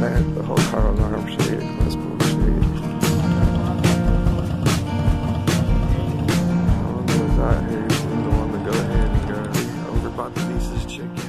man, the whole car alarm shit, Westbrook shit. All those out here to want to go ahead and go overbought the thesis chicken.